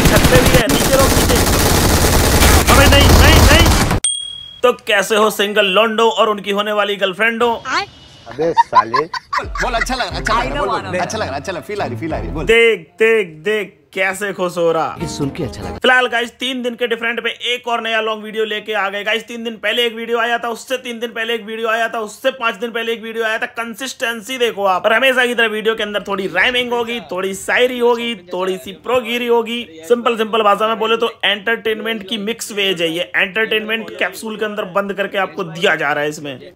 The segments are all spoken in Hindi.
एक छत पे भी है नीचे रोक नीचे। अबे नहीं नहीं नहीं। तो कैसे हो सिंगल लोंडो और उनकी होने वाली गर्लफ्रेंडो? अबे साले। बोल अच्छा लग रहा अच्छा लग रहा अच्छा लग रहा अच्छा लग। फील आ रही फील आ रही बोल। देख देख देख। कैसे खुश हो रहा? सुन के अच्छा लगा। फ़िलहाल गाइस तीन दिन के डिफरेंट पे एक और नया लॉन्ग वीडियो लेके आ गए। गाइस तीन दिन पहले एक वीडियो आया था उससे तीन दिन पहले एक वीडियो आया था उससे पाँच दिन पहले एक वीडियो आया था। कंसिस्टेंसी देखो आप। और हमेशा की तरह वीडियो के अंदर थोड़ी राइमिंग होगी थोड़ी शायरी होगी थोड़ी सी प्रोगिरी होगी। सिंपल सिंपल भाषा में बोले तो एंटरटेनमेंट की मिक्स वेज है ये। एंटरटेनमेंट कैप्सूल के अंदर बंद करके आपको दिया जा रहा है इसमें।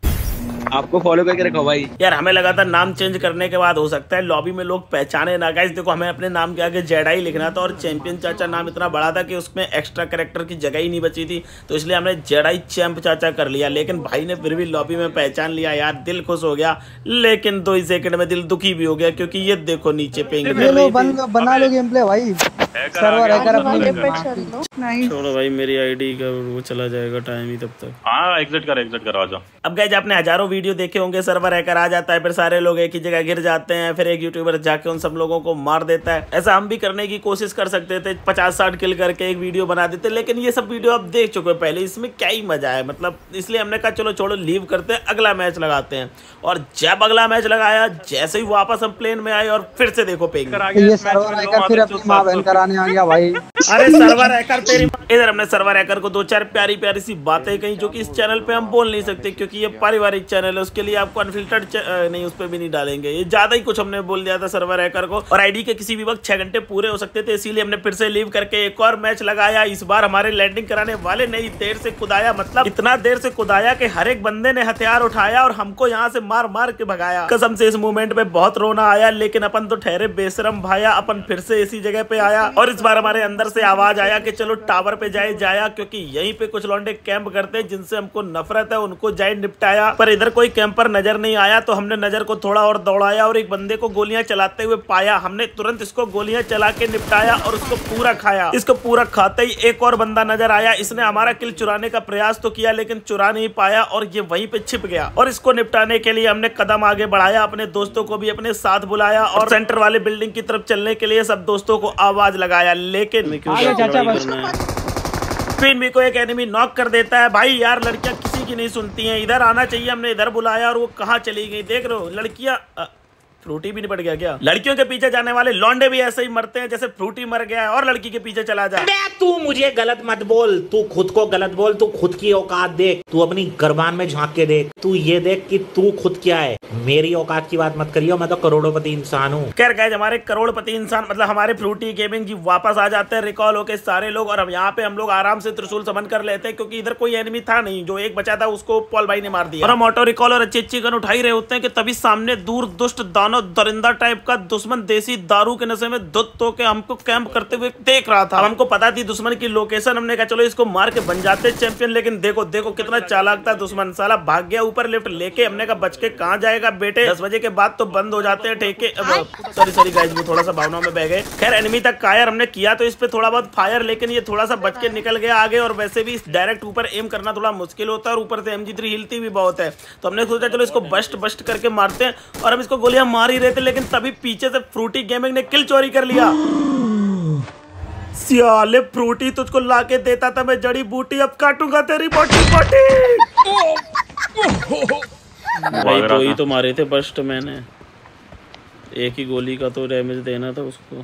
आपको फॉलो करके रखो भाई। यार हमें लगा था नाम चेंज करने के बाद हो सकता है लॉबी में लोग पहचाने ना। गाइस देखो हमें अपने नाम के आगे जेडाई लिखना था और चैंपियन चाचा नाम इतना बड़ा था कि उसमें एक्स्ट्रा कैरेक्टर की जगह ही नहीं बची थी। तो इसलिए हमने जेडाई चैंप चाचा कर लिया। लेकिन भाई ने फिर भी लॉबी में पहचान लिया। यार दिल खुश हो गया। लेकिन दो ही सेकंड में दिल दुखी भी हो गया क्योंकि ये देखो नीचे पेंगे। बन लो गेम प्ले भाई। सर्वर हैकर अपनी पे नहीं छोड़ो भाई मेरी आईडी का वो चला जाएगा टाइम ही तब तक। हाँ एग्जिट कर एग्जिट करो जाओ। अब गए आपने हज़ारों वीडियो देखे होंगे सर्वर हैकर आ जाता है फिर सारे लोग एक ही जगह गिर जाते हैं फिर एक यूट्यूबर जाके उन सब लोगों को मार देता है। ऐसा हम भी करने की कोशिश कर सकते थे पचास साठ किल करके एक वीडियो बना देते लेकिन ये सब वीडियो आप देख चुके हो पहले इसमें क्या ही मज़ा है? मतलब इसलिए हमने कहा चलो छोड़ो लीव करते हैं अगला मैच लगाते हैं। और जब अगला मैच लगाया जैसे ही वापस हम प्लेन में आए और फिर से देखो पेंगे ये सर्वर हैकर फिर अपनी माँ बहन कराने आ गया भाई। अरे सर्वर हैकर तेरी इधर हमने सर्वर हैकर को दो चार प्यारी प्यारी सी बातें कही जो कि इस चैनल पे हम बोल नहीं सकते क्योंकि ये पारिवारिक चैनल है उसके लिए आपको अनफिल्टर्ड नहीं, उस पर भी नहीं डालेंगे। ये ज़्यादा ही कुछ हमने बोल दिया था सर्वर हैकर को। और आईडी के किसी भी वक्त छह घंटे पूरे हो सकते थे, इसीलिए हमने फिर से लीव करके एक और मैच लगाया। इस बार हमारे लैंडिंग कराने वाले नहीं, देर से कुदाया मतलब इतना देर से कुदाया कि हर एक बंदे ने हथियार उठाया और हमको यहाँ से मार मार के भगाया। कसम से इस मूवमेंट में बहुत रोना आया, लेकिन अपन तो ठहरे बेसरम भाया, अपन फिर से इसी जगह पे आया। और इस बार हमारे अंदर से आवाज़ आया कि चलो टावर पे जाए, जाया, क्योंकि यहीं पे कुछ लौंडे कैंप करते हैं जिनसे हमको नफरत है, उनको जाए निपटाया। पर इधर कोई कैंपर नज़र नहीं आया तो हमने नज़र को थोड़ा और दौड़ाया और एक बंदे को गोलियाँ चलाते हुए पाया। हमने तुरंत इसको गोलियाँ चला के निपटाया और उसको पूरा खाया। इसको पूरा खाते ही एक और बंदा नज़र आया। इसने हमारा किल चुराने का प्रयास तो किया, लेकिन चुरा नहीं पाया और ये वहीं पे छिप गया। और इसको निपटाने के लिए हमने कदम आगे बढ़ाया, अपने दोस्तों को भी अपने साथ बुलाया और सेंटर वाले बिल्डिंग की तरफ़ चलने के लिए सब दोस्तों को आवाज़ लगाया, लेकिन फिर भी को एक एनिमी नॉक कर देता है। भाई यार, लड़कियाँ किसी की नहीं सुनती हैं। इधर आना चाहिए, हमने इधर बुलाया और वो कहाँ चली गई? देख रहे हो, लड़कियाँ फ्रूटी भी नहीं निपट गया क्या? लड़कियों के पीछे जाने वाले लौंडे भी ऐसे ही मरते हैं, जैसे फ्रूटी मर गया है और लड़की के पीछे चला जा। तू मुझे गलत मत बोल। तू खुद को गलत बोल, तू खुद की औकात देख। तू अपनी गरबान में झाँक के देख। तू ये देख कि तू खुद क्या है। मेरी औकात की बात मत करियो, मैं तो करोड़ोपति इंसान हूँ। खैर गए हमारे करोड़पति इंसान मतलब हमारे फ्रूटी गेमिंग जी वापस आ जाते हैं रिकॉल होके सारे लोग, और हम यहाँ पे हम लोग आराम से त्रिशूल समन कर लेते हैं, क्योंकि इधर कोई एनिमी था नहीं, जो एक बचा था, उसको पॉल भाई ने मार दिया। और हम ऑटो रिकॉल और अच्छी अच्छी गन उठाई रहे होते हैं कि तभी सामने दूर दुष्ट दानो दरिंदा टाइप का दुश्मन देसी दारू के नशे में दुत तो के हमको कैंप करते हुए देख रहा था। हमको पता थी दुश्मन की लोकेशन हमने कहा, चलो इसको मार के बन जाते चैंपियन लेकिन देखो देखो कितना चालाक था दुश्मन। साला भाग गया ऊपर लिफ्ट लेके, हमने कहा, बच के कहाँ जाएगा बेटे दस बजे के बाद तो बंद हो जाते हैं ठेके सॉरी सॉरी गाइस वो थोड़ा सा भावनाओं में बह गए खैर एनिमी तक कायर हमने किया तो इस पे थोड़ा बहुत फायर लेकिन ये थोड़ा सा बच के निकल गया आगे और वैसे भी डायरेक्ट ऊपर एम करना थोड़ा मुश्किल होता है और ऊपर से एम जी हिलती भी बहुत है तो हमने सोचा चलो इसको बस्ट बस्ट करके मारते हैं और हम इसको गोलियाँ मार ही रहे थे लेकिन तभी पीछे से फ्रूटी गेमिंग ने किल चोरी कर लिया सियाले फ्रूटी तुझको लाके देता था मैं जड़ी बूटी अब काटूँगा तेरी बोटी बोटी भाई दो ही तो मारे थे बस्ट मैंने। एक ही गोली का तो डैमेज देना था उसको।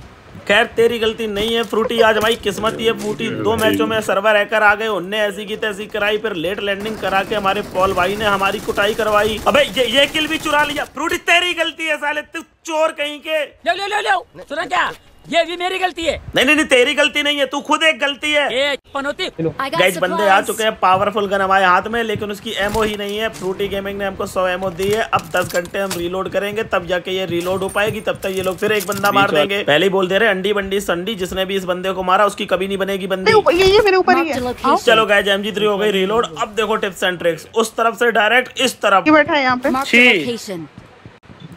खैर तेरी गलती नहीं है फ्रूटी। आज हमारी किस्मत ही है फ्रूटी। दो मैचों में सर्वर हैकर आ गए उनने ऐसी की तैसी कराई फिर लेट लैंडिंग करा के हमारे पॉल भाई ने हमारी कुटाई करवाई। अबे ये ये किल भी चुरा लिया। फ्रूटी तेरी गलती है साले। तू चोर कहीं के। लो लो लो लो। सुना क्या? ये भी मेरी गलती है। नहीं नहीं नहीं तेरी गलती नहीं है तू खुद एक गलती है। ये पनौती गाइस बंदे आ चुके हैं पावरफुल गन हमारे हाथ में लेकिन उसकी एमओ ही नहीं है। फ्रूटी गेमिंग ने हमको 100 एमओ दी है। अब 10 घंटे हम रीलोड करेंगे तब जाके ये रीलोड हो पाएगी तब तक ये लोग फिर एक बंदा मार देंगे। पहले ही बोल दे रहे अंडी बंडी संडी जिसने भी इस बंदे को मारा उसकी कभी नहीं बनेगी बंदी। ये ये मेरे ऊपर ही है। चलो गाइस एम जी थ्री हो गई रीलोड अब देखो टिप्स एंड ट्रिक्स उस तरफ़ से डायरेक्ट इस तरफ़। बैठा है यहाँ पे।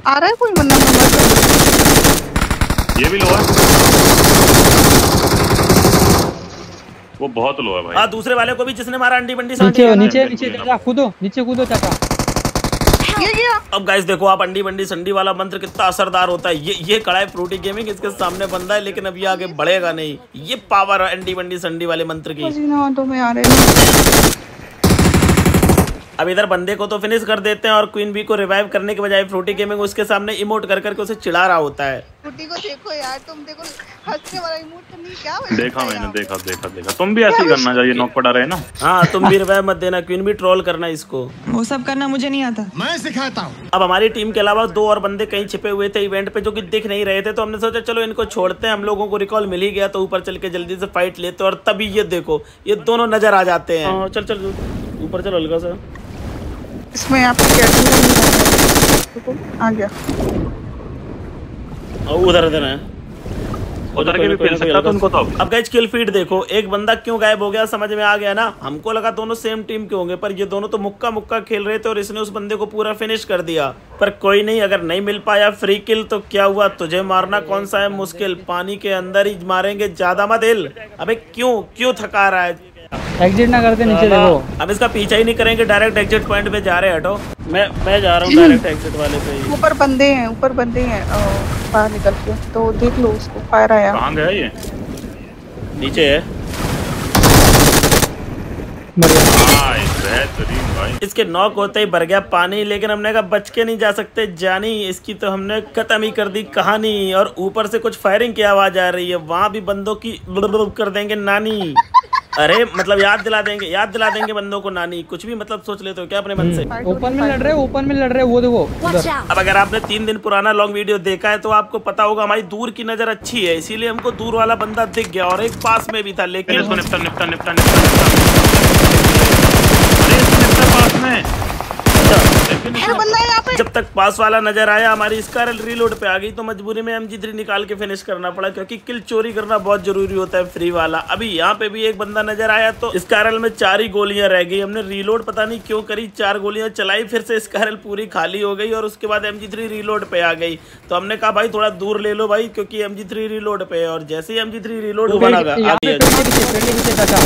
आ रहा है कोई बंदा? ये भी लो है वो बहुत लो है भाई। हाँ दूसरे वाले को भी जिसने मारा अंडी बंडी नीचे नीचे नीचे चाचा कूदो नीचे कूदो चाचा। अब गाइस देखो आप अंडी बंडी संडी वाला मंत्र कितना असरदार होता है। ये ये खड़ा है फ्रूटी गेमिंग इसके सामने बंदा है लेकिन अब ये आगे बढ़ेगा नहीं। ये पावर है अंडी बंडी संडी वाले मंत्र की। आँखों में आ रहे हैं। अब इधर बंदे को तो फिनिश कर देते हैं और क्वीन बी को रिवाइव करने के बजाय फ्रूटी गेमिंग उसके सामने इमोट कर करके उसे चिढ़ा रहा होता है। कुटी को देखो यार तुम देखो हंसने वाला इमोट करनी क्या देखा मैंने देखा देखा देखा। तुम भी ऐसे ही करना चाहिए नॉक पड़ा रहे ना। हाँ तुम भी रिवाइव मत देना क्वीन भी ट्रोल करना इसको। वो सब करना मुझे नहीं आता। मैं सिखाता हूँ। अब हमारी टीम के अलावा दो और बंदे कहीं छिपे हुए थे इवेंट पे जो की दिख नहीं रहे थे तो हमने सोचा चलो इनको छोड़ते हैं हम लोगों को रिकॉल मिल ही गया तो ऊपर चल के जल्दी से फाइट लेते और तभी ये देखो ये दोनों नज़र आ जाते हैं। हाँ, चल चल। ऊपर चलो हल्का सा। इसमें आपको क्या रुको आ गया। और उधर उधर है। उधर के भी खेल सकता हल्का तुमको तो अब गैस किल फ़ीड देखो। एक बंदा क्यों गायब हो गया समझ में आ गया ना? हमको लगा दोनों सेम टीम के होंगे पर ये दोनों तो मुक्का मुक्का खेल रहे थे और इसने उस बंदे को पूरा फिनिश कर दिया। पर कोई नहीं अगर नहीं मिल पाया फ्री किल तो क्या हुआ? तुझे मारना कौन सा है? मुश्किल। पानी के अंदर ही मारेंगे ज़्यादा मत हिल। अबे क्यों? क्यों थका रहा है? एग्जिट ना करते नीचे देखो। अब इसका पीछा ही नहीं करेंगे डायरेक्ट एग्जिट पॉइंट पे जा रहे हैं हटो। मैं मैं जा रहा हूँ डायरेक्ट एग्जिट वाले पे ऊपर बंदे हैं ऊपर बंदे हैं बाहर निकल के। तो देख लो उसको फायर आया। कहाँ गया ये? नीचे है। इसके नॉक होते ही भर गया पानी लेकिन हमने कहा बच के नहीं जा सकते जानी। इसकी तो हमने खत्म ही कर दी कहानी और ऊपर से कुछ फायरिंग की आवाज़ आ रही है। वहाँ भी बंदों की कर देंगे नानी। अरे मतलब याद दिला देंगे याद दिला देंगे बंदों को नानी। कुछ भी मतलब सोच लेते हो क्या अपने मन से? ओपन में लड़ रहे ओपन में लड़ रहे वो देखो अब अगर आपने तीन दिन पुराना लॉन्ग वीडियो देखा है तो आपको पता होगा हमारी दूर की नज़र अच्छी है इसीलिए हमको दूर वाला बंदा दिख गया और एक पास में भी था लेकिन निपटा निपटा निपटा निपटा पास में। बंदा पे। जब तक पास वाला नज़र आया हमारी स्कारल रीलोड पे आ गई तो मजबूरी में एम जी निकाल के फिनिश करना पड़ा क्योंकि किल चोरी करना बहुत ज़रूरी होता है फ्री वाला। अभी यहाँ पे भी एक बंदा नज़र आया तो स्कारल में चार ही गोलियाँ रह गई। हमने रीलोड पता नहीं क्यों करी चार गोलियाँ चलाई फिर से स्कारल पूरी खाली हो गई और उसके बाद एम जी थ्री रीलोड पे आ गई। तो हमने कहा भाई थोड़ा दूर ले लो भाई क्योंकि एम जी थ्री रीलोड पे है। और जैसे ही एम जी। थ्री रीलोड बना गया यहाँ आगे पे पेड़ के पीछे पेड़ के पीछे चाचा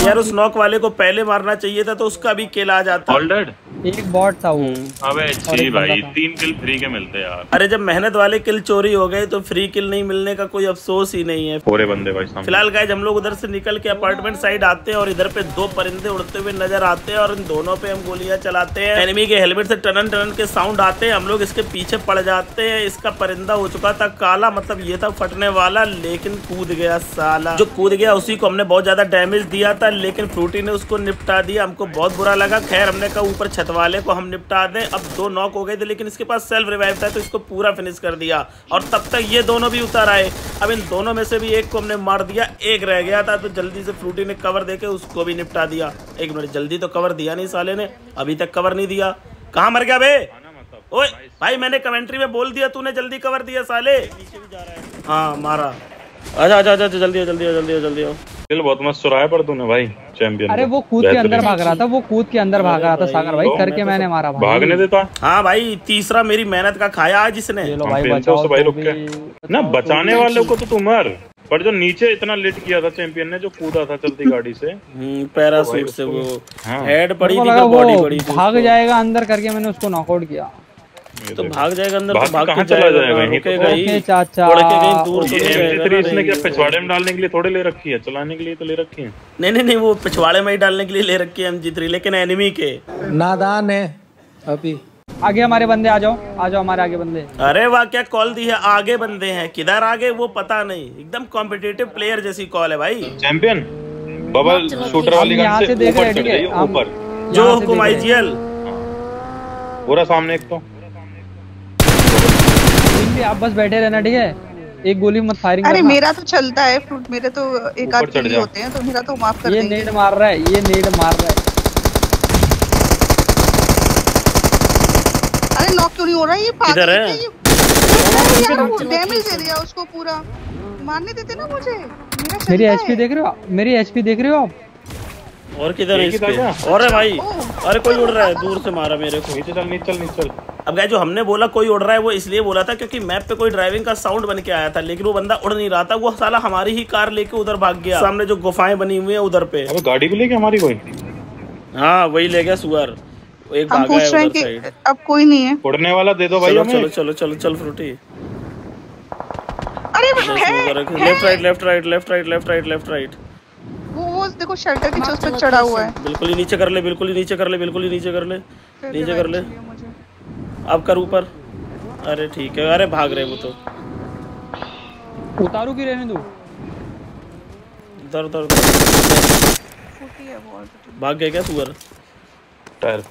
यार उस नॉक वाले को पहले मारना चाहिए था तो उसका भी किल आ जाता। ऑल एक बॉट था वो। अबे और छी भाई तीन किल फ्री के मिलते यार। अरे जब मेहनत वाले किल चोरी हो गए तो फ्री किल नहीं मिलने का कोई अफसोस ही नहीं है। पूरे बंदे भाई फ़िलहाल गाइज़ हम लोग उधर से निकल के अपार्टमेंट साइड आते हैं और इधर पे दो परिंदे उड़ते हुए नज़र आते हैं और इन दोनों पे हम गोलियाँ चलाते हैं। एनिमी के हेलमेट से टनन टनन के साउंड आते हैं। हम लोग इसके पीछे पड़ जाते हैं। इसका परिंदा हो चुका था काला मतलब ये था फटने वाला लेकिन कूद गया साला। जो कूद गया उसी को हमने बहुत ज़्यादा डैमेज दिया था लेकिन फ्रूटी ने उसको निपटा दिया। हमको बहुत बुरा लगा। खैर, हमने कहा ऊपर छत वाले को हम निपटा दें। अब दो नॉक हो गए थे, लेकिन इसके पास सेल्फ रिवाइव था तो इसको पूरा फिनिश कर दिया। और तब तक ये दोनों भी उतर आए। अब इन दोनों में से भी एक को हमने मार दिया। एक रह गया था तो जल्दी से फ्रूटी ने कवर देके उसको भी निपटा दिया। एक मिनट, जल्दी तो कवर दिया नहीं साले ने। अभी तक कवर नहीं दिया। कहाँ मर गया बे? ओए, भाई, मैंने कमेंट्री में बोल दिया, तूने जल्दी कवर दिया साले। हाँ मारा। अच्छा अच्छा अच्छा जल्दी जल्दी जल्दी जल्दी आओ। दिल बहुत मस्त चुराया पर तूने भाई चैंपियन अरे वो कूद के अंदर भाग रहा था वो कूद के अंदर भाग रहा था सागर भाई करके मैंने मारा भाई। भागने देता हाँ भाई तीसरा मेरी मेहनत का खाया आज इसने। ये लो हम भाई पेन से बचाओ उससे भाई तो ना बचाने वाले को तो तू मर पर जो नीचे इतना लेट किया था चैंपियन ने जो कूदा था चलती गाड़ी से। हम्म, पैरासूट से वो। हाँ। हेड पड़ी थी तो बॉडी पड़ी भाग जाएगा अंदर करके मैंने उसको नॉकआउट किया। तो भाग जाएगा अंदर भाग तो भाग कहाँ के चला जाएगा? यहीं तो ओके चाचा। उड़ के कहीं दूर तो MP3 ना इसने क्या पिछवाड़े में डालने के लिए थोड़ी ले रखी है? चलाने के लिए तो ले रखी है। नहीं नहीं नहीं वो पिछवाड़े में ही डालने के लिए ले रखी है एम जी थ्री लेकिन एनिमी के। नादान है अभी। आगे हमारे बंदे आ जाओ आ जाओ हमारे आगे बंदे। अरे वाह क्या कॉल दी है? आगे बंदे हैं। किधर आगे? वो पता नहीं। एकदम कॉम्पिटिटिव प्लेयर जैसी कॉल है भाई। चैंपियन बबल शूटर वाली गन से से ऊपर जो हुकुम रहे हैं। आईजीएल। पूरा सामने एक तो। भी आप बस बैठे रहना ठीक है? एक गोली मत फायरिंग अरे मेरा तो चलता है फ्रूट मेरे तो एक आध होते हैं तो मेरा तो माफ़ कर ये नेड मार रहा है ये नेड मार रहा है। अरे नॉक क्यों नहीं हो रहा? है ये पागल किधर है? ये डैमेज दे दिया उसको पूरा। मारने देते ना मुझे। मेरी एचपी देख रहे हो मेरी एचपी देख रहे हो आप? और किधर है ही? इसके और है भाई? अरे कोई उड़ रहा है दूर से मारा मेरे को। नीचे चल नीचे चल नीचे चल। अब गाय जो हमने बोला कोई उड़ रहा है वो इसलिए बोला था क्योंकि मैप पे कोई ड्राइविंग का साउंड बन के आया था लेकिन वो बंदा उड़ नहीं रहा था। वो साला हमारी ही कार लेके उधर भाग गया। सामने जो गुफाएँ बनी हुई है उधर पे। अबे गाड़ी भी लेके हमारी कोई? हाँ वही ले गया सुअर। एक हम भागा है पूछ रहे हैं उधर कि साइड अब कोई नहीं है। उड़ने वाला दे दो भाई चलो चलो चलो चलो चल फ्रूटी। अरे left right left right left right left right left right वो वो देखो शेल्टर के चढ़ा हुआ है। बिल्कुल ही नीचे कर ले बिल्कुल ही नीचे कर ले बिल्कुल ही नीचे कर ले। नीचे कर ले। अब कर ऊपर। अरे ठीक है अरे भाग रहे वो तो। उतारू की रहने दो उधर उधर है। भाग गए क्या सुअर टायर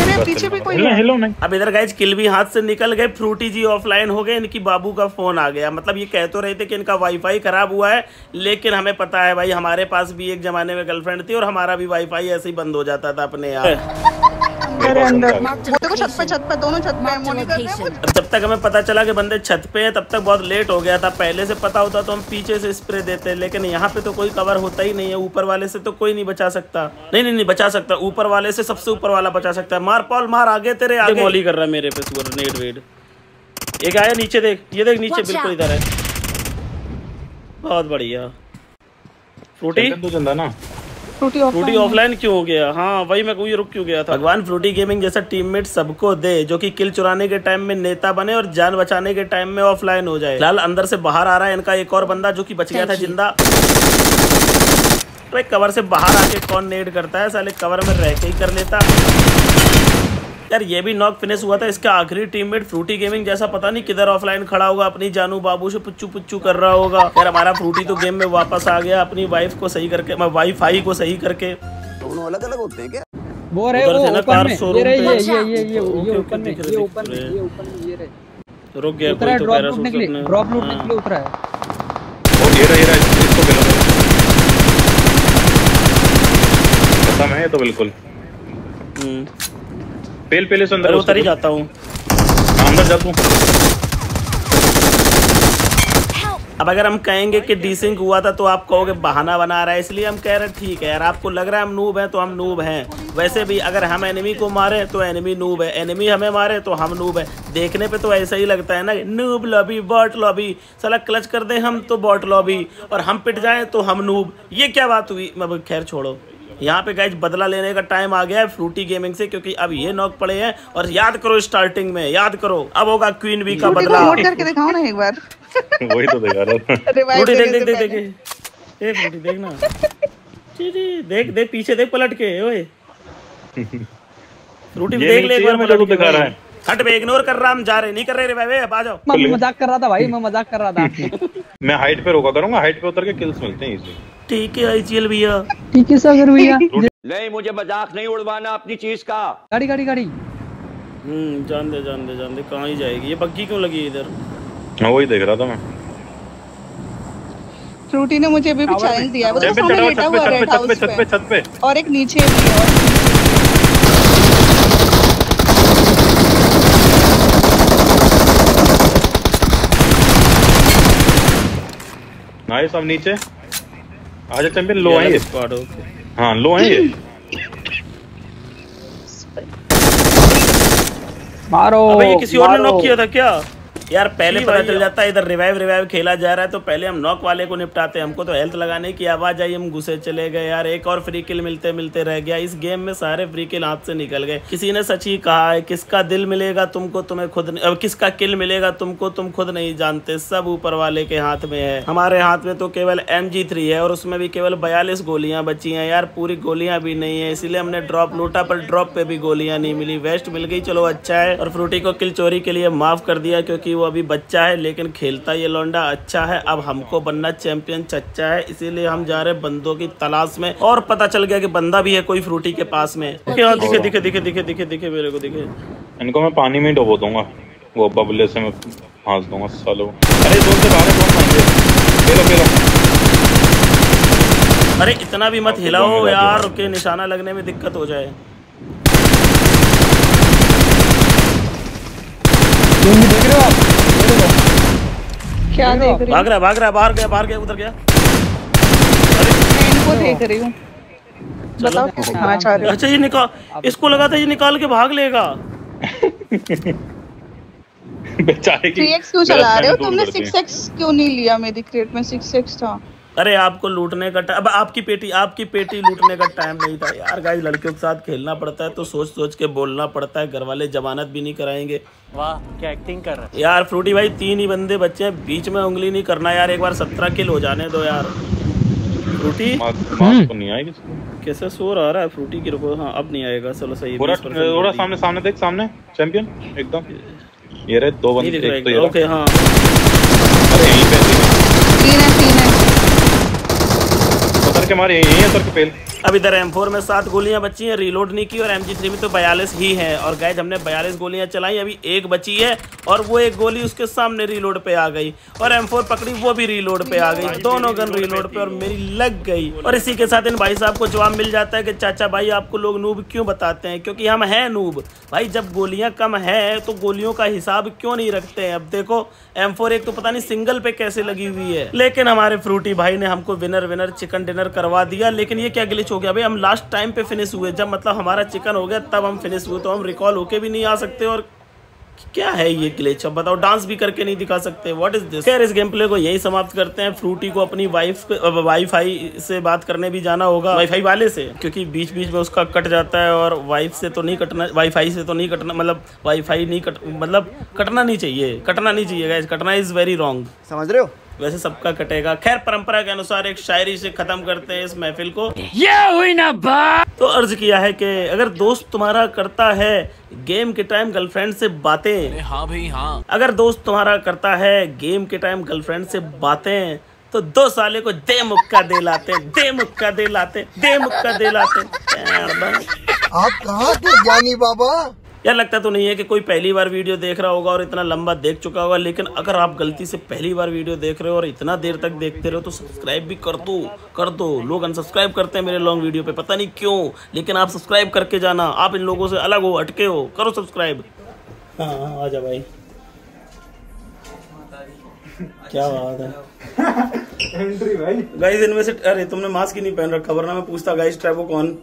अरे, अरे, पीछे भी कोई हिलो हिलो नहीं। अब इधर गाइज़ किल भी हाथ से निकल गए फ्रूटी जी ऑफलाइन हो गए इनकी बाबू का फ़ोन आ गया। मतलब ये कह तो रहे थे कि इनका वाईफाई खराब हुआ है लेकिन हमें पता है भाई हमारे पास भी एक जमाने में गर्लफ्रेंड थी और हमारा भी वाईफाई ऐसे ही बंद हो जाता था अपने अंदर। वो देखो छत पे छत पे दोनों छत पे मॉनिटर पे वो अब जब तक हमें पता चला कि बंदे छत पे हैं तब तक बहुत लेट हो गया था। पहले से पता होता तो हम पीछे से स्प्रे देते लेकिन यहाँ पे तो कोई कवर होता ही नहीं है। ऊपर वाले से तो कोई नहीं बचा सकता। नहीं नहीं नहीं बचा सकता। ऊपर वाले से सबसे ऊपर वाला बचा सकता है। मार पॉल मार आगे तेरे आगे। मौली कर रहा है मेरे पे नेट वेट एक आया नीचे देख। ये देख नीचे बिल्कुल इधर है। बहुत बढ़िया। फ्रूटी तो ना। फ्रूटी फ्रूटी ऑफलाइन क्यों हो गया? हाँ वही मैं कोई रुक क्यों गया था? भगवान फ्रूटी गेमिंग जैसा टीममेट सबको दे जो कि किल चुराने के टाइम में नेता बने और जान बचाने के टाइम में ऑफलाइन हो जाए। लाल अंदर से बाहर आ रहा है इनका एक और बंदा जो की बच गया था ज़िंदा। तो कवर से बाहर आके कौन नेड करता है? साले कवर में रह के ही कर लेता। यार ये भी नॉक फिनिश हुआ था इसका आखिरी टीममेट फ्रूटी गेमिंग जैसा पता नहीं किधर ऑफलाइन खड़ा होगा अपनी जानू बाबू से पुच्चू पुच्चू कर रहा होगा। यार हमारा फ्रूटी तो गेम में वापस आ गया अपनी वाइफ को सही करके वाईफाई को सही करके। दोनों अलग अलग होते हैं क्या? वो रहे वो से ना ओपन कार में शोरूम ये रहे ये ये ये ये ये ओपन में ये ओपन में ये ओपन में ये रहे। रुक गया कोई तो के लिए पैराशूट ड्रॉप लूटने हाँ। के लिए उतरा है। ओ ये रहा ये रहा इसको खेलो। खत्म है ये तो बिल्कुल। हम्म। पेल पेले से अंदर उतर ही। जाता हूँ। हाँ, अंदर जा तू। अब अगर हम कहेंगे कि डीसिंग हुआ था तो आप कहोगे बहाना बना रहा है इसलिए हम कह रहे हैं ठीक है यार आपको लग रहा है हम नूब हैं तो हम नूब हैं। वैसे भी अगर हम एनिमी को मारे तो एनिमी नूब है। एनिमी हमें मारे तो हम नूब है। देखने पे तो ऐसा ही लगता है ना नूब लॉबी बॉट लॉबी साला क्लच कर दे हम तो बॉट लॉबी और हम पिट जाएँ तो हम नूब ये क्या बात हुई? अब खैर छोड़ो। यहाँ पे गाइज़ बदला लेने का टाइम आ गया है फ्रूटी गेमिंग से क्योंकि अब ये नॉक पड़े हैं। और याद करो स्टार्टिंग में याद करो अब होगा क्वीन वी का बदला। करके दिखाओ ना एक बार। वही तो दिखा रहा फ्रूटी देख देख देख देख ए फ्रूटी देख ना। जी जी देख देख पीछे देख पलट के ओए। फ्रूटी देख ले एक बार के दिखा रहा है। हट बे इग्नोर कर रहा हम जा रहे नहीं कर रहे रे भाई अब आ जाओ। मैं मज़ाक कर रहा था भाई मैं मज़ाक कर रहा था। मैं हाइट पे रोका करूँगा हाइट पे उतर के किल्स मिलते हैं इजी ठीक है आईजीएल भैया। ठीक है सर भैया। नहीं मुझे मज़ाक नहीं उड़वाना अपनी चीज़ का। गाड़ी गाड़ी गाड़ी। हम्म जान दे जान दे जान दे कहाँ ही जाएगी? ये बग्गी क्यों लगी इधर? हाँ वही देख रहा था मैं। फ्रूटी ने मुझे अभी भी चैलेंज दिया है। वो तो सामने लेटा हुआ रेड हाउस छत पे छत पे पे। छत पे। और एक नीचे भी है। और नाइस अब नीचे। आजा चैंपियन लो है स्क्वाड ओके हाँ लो है ये मारो अबे ये किसी और ने नॉक किया था क्या? यार पहले पता चल जाता है इधर रिवाइव रिवाइव खेला जा रहा है तो पहले हम नॉक वाले को निपटाते हैं हमको तो हेल्थ लगाने की आवाज़ आई हम घुसे चले गए। यार एक और फ्री किल मिलते मिलते रह गया। इस गेम में सारे फ्री किल हाथ से निकल गए। किसी ने सच ही कहा है किसका दिल मिलेगा तुमको तुम्हें खुद अब किसका किल मिलेगा तुमको तुम खुद नहीं जानते। सब ऊपर वाले के हाथ में है। हमारे हाथ में तो केवल एम है और उसमें भी केवल बयालीस गोलियाँ बची हैं। यार पूरी गोलियाँ भी नहीं है इसीलिए हमने ड्रॉप लूटा पर ड्रॉप पे भी गोलियाँ नहीं मिली। वेस्ट मिल गई चलो अच्छा है। और फ्रूटी को किल चोरी के लिए माफ़ कर दिया क्योंकि वो अभी बच्चा है लेकिन खेलता ये लौंडा अच्छा है। अब हमको बनना चैंपियन चच्चा है इसीलिए हम जा रहे हैं बंदों की तलाश में। और पता चल गया कि बंदा भी है कोई फ्रूटी के पास में। क्या दिखे दिखे दिखे दिखे दिखे दिखे मेरे को दिखे। इनको मैं पानी में ही डुबो दूँगा। वो बबले से मैं फांस दूँगा सालो। अरे जोन से बाहर है, जोन मारेंगे पेलो पेलो अरे इतना भी मत हिलाओ यार के निशाना लगने में दिक्कत हो जाए। तुम भी देख रहे हो आप? देखो। क्या देख रही भाग रहा भाग रहा बाहर गया बाहर गया उधर गया। मैं इनको देख रही हूँ। बताओ क्या चाह रहे हो? अच्छा ये निकाल इसको लगा था ये निकाल के भाग लेगा। बेचारे की 3x क्यों चला रहे हो? तुमने 6x क्यों नहीं लिया? मेरी क्रेट में 6x था। अरे आपको लूटने का टाइम अब आपकी पेटी आपकी पेटी लूटने का टाइम नहीं था यार। गाइस लड़कियों के साथ खेलना पड़ता है तो सोच सोच के बोलना पड़ता है। घर वाले जमानत भी नहीं कराएँगे। वाह क्या एक्टिंग कर रहा है? यार फ्रूटी भाई तीन ही बंदे बच्चे हैं। बीच में उंगली नहीं करना यार। एक बार सत्रह किल हो जाने दो यार। फ्रूटी? तो नहीं आएगी। कैसे शोर आ रहा है? फ्रूटी की रुको। हाँ अब नहीं आएगा। चलो सही पूरा 20% कर पूरा दी। सामने सामने देख सामने। चैंपियन एकदम। ये रहे दो बंदे एक तो ये ओके हाँ। अरे यहीं पे तीन है तीन के मारे यहीं है सर के पेल अब इधर M4 में सात गोलियाँ बची हैं रीलोड नहीं की और MG3 में तो बयालीस ही है। और गैज हमने बयालीस गोलियाँ चलाई अभी एक बची है और वो एक गोली उसके सामने रीलोड पे आ गई। और M4 पकड़ी वो भी रीलोड पे आ गई। दोनों गन रीलोड पे और मेरी लग गई। और इसी के साथ इन भाई साहब को जवाब मिल जाता है कि चाचा भाई आपको लोग नूब क्यों बताते हैं? क्योंकि हम हैं नूब भाई जब गोलियाँ कम है तो गोलियों का हिसाब क्यों नहीं रखते हैं? अब देखो M4 एक तो पता नहीं सिंगल पे कैसे लगी हुई है। लेकिन हमारे फ्रूटी भाई ने हमको विनर विनर चिकन डिनर करवा दिया। लेकिन ये क्या ग्लिच हो गया, भाई, हम लास्ट टाइम पे फिनिश हुए। जब मतलब हमारा चिकन हो गया, तब हम फिनिश हुए तो हम रिकॉल होके भी नहीं आ सकते और क्या है ये ग्लिच अब बताओ डांस भी करके नहीं दिखा सकते। व्हाट इज़ दिस खैर, इस गेम प्ले को यही समाप्त करते हैं। फ्रूटी को अपनी वाइफ वाईफाई से बात करने भी जाना होगा वाईफाई वाले से, क्योंकि बीच बीच में उसका कट जाता है और वाइफ से तो नहीं कटना वाईफाई से तो नहीं कटना मतलब वाईफाई नहीं कट मतलब कटना नहीं चाहिए, कटना नहीं चाहिए कटना इज़ वेरी रॉन्ग समझ रहे हो? वैसे सबका कटेगा। खैर परंपरा के अनुसार एक शायरी से खत्म करते हैं इस महफिल को। ये हुई ना बात। तो अर्ज़ किया है कि अगर दोस्त तुम्हारा करता है गेम के टाइम गर्लफ्रेंड से बातें। हाँ भाई हाँ। अगर दोस्त तुम्हारा करता है गेम के टाइम गर्लफ्रेंड से बातें तो दो साले को दे मुक्का दे लाते दे मुक्का दे लाते दे मुक्का दे लाते। आप कहाँ के ज्ञानी बाबा? यार लगता तो नहीं है कि कोई पहली बार वीडियो देख रहा होगा और इतना लंबा देख चुका होगा लेकिन अगर आप गलती से पहली बार वीडियो देख रहे हो और इतना देर तक देखते रहो तो सब्सक्राइब भी कर दो कर दो। लोग अनसब्सक्राइब करते हैं मेरे लॉन्ग वीडियो पे पता नहीं क्यों लेकिन आप सब्सक्राइब करके जाना आप इन लोगों से अलग हो अटके हो करो सब्सक्राइब हाँ हाँ आजा भाई। क्या बात है। एंट्री भाई। गाइस इनमें से अरे तुमने मास्क ही नहीं पहन रखा वरना मैं पूछता गाइस ट्रैवो कौन?